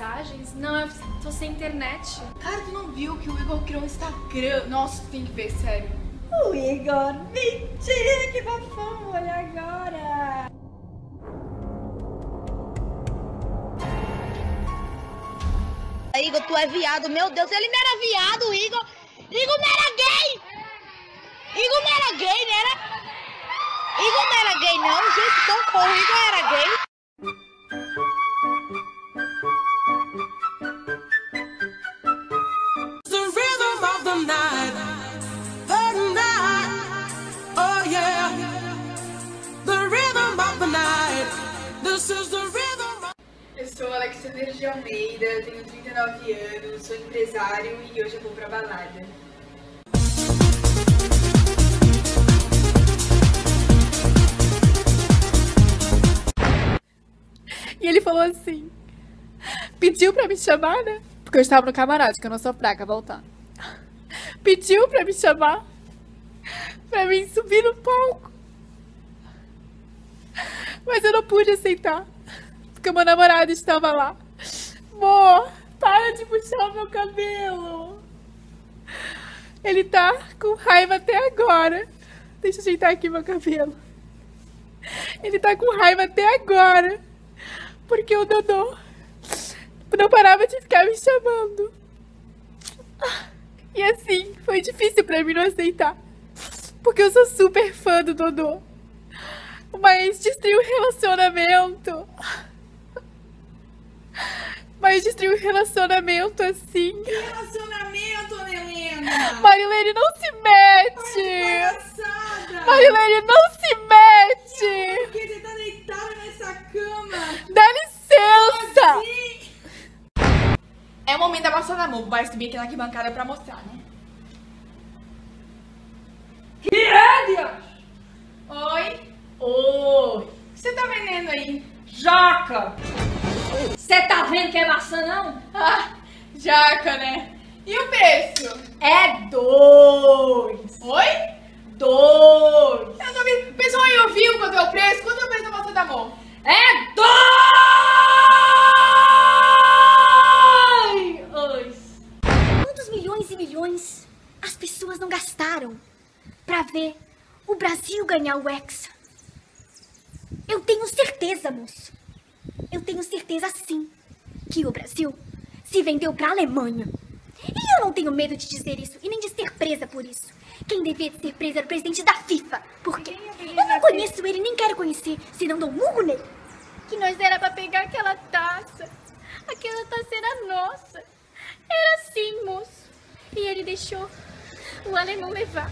mensagens? Não, eu tô sem internet. Cara, tu não viu que o Igor criou um Instagram? Nossa, tu tem que ver, sério. O Igor, mentira, que bafão, olha agora. Igor, tu é viado, meu Deus, ele não era viado, Igor. Igor não era gay. Igor não era gay, não era? Igor não era gay, não, gente, socorro, Igor era gay. Eu sou Alexander de Almeida, tenho 39 anos, sou empresário e hoje eu vou pra balada. E ele falou assim: pediu pra me chamar, né? Porque eu estava no camarote, que eu não sou fraca, voltando. Pediu pra me chamar, pra mim subir no palco. Mas eu não pude aceitar, porque meu namorado estava lá. Amor, para de puxar o meu cabelo. Ele tá com raiva até agora. Deixa eu ajeitar aqui meu cabelo. Ele tá com raiva até agora. Porque o Dodô não parava de ficar me chamando. E assim, foi difícil pra mim não aceitar. Porque eu sou super fã do Dodô. Mas destruiu o relacionamento. Mas destruiu o relacionamento assim. Relacionamento, Helena! Marilene não se mete! Marilene não se mete! Por que você tá deitada nessa cama? Dá licença! É o momento da moça da amor, vai subir aqui na arquibancada pra mostrar, né? Que é, Deus? Oi? Oi! O que você tá vendendo aí? Jaca. Você tá vendo que é maçã, não? Ah, jaca, né? E o preço? É dois. Oi? Dois. Eu tô vendo. O pessoal aí ouviu quanto é o preço? Quanto é o preço da moça da amor? É dois. Quantos milhões e milhões as pessoas não gastaram pra ver o Brasil ganhar o Hexa? Eu tenho certeza, moço. Eu tenho certeza sim que o Brasil se vendeu pra Alemanha. E eu não tenho medo de dizer isso e nem de ser presa por isso. Quem devia ser presa era o presidente da FIFA. Porque eu não conheço ele, nem quero conhecer, senão dou um murro nele. Que nós era pra pegar aquela taça. Aquela taça era nossa. Era assim, moço. E ele deixou o alemão levar.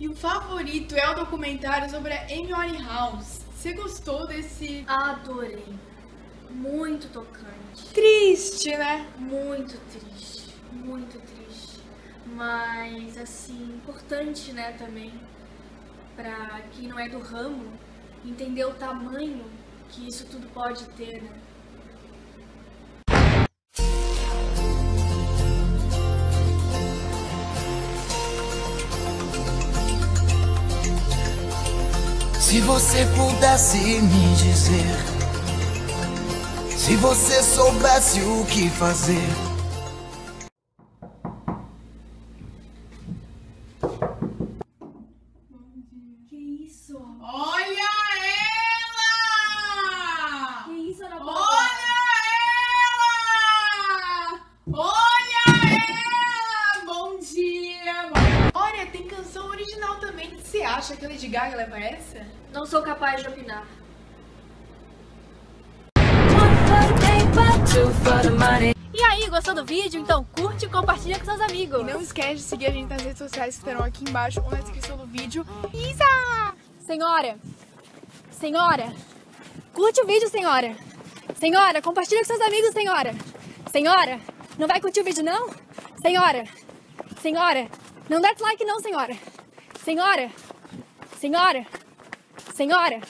E o favorito é o documentário sobre a Amy Winehouse. Você gostou desse... Adorei. Muito tocante. Triste, né? Muito triste. Muito triste. Mas, assim, importante, né, também. Pra quem não é do ramo, entender o tamanho que isso tudo pode ter, né? Se você pudesse me dizer, se você soubesse o que fazer. Acha que a Lady Gaga leva essa? Não sou capaz de opinar. E aí, gostou do vídeo? Então curte e compartilha com seus amigos. E não esquece de seguir a gente nas redes sociais que estarão aqui embaixo ou na descrição do vídeo. Isa! Senhora! Senhora! Curte o vídeo, senhora! Senhora, compartilha com seus amigos, senhora! Senhora! Não vai curtir o vídeo, não? Senhora! Senhora! Não dá dislike, não, senhora! Senhora! Senhora! Senhora!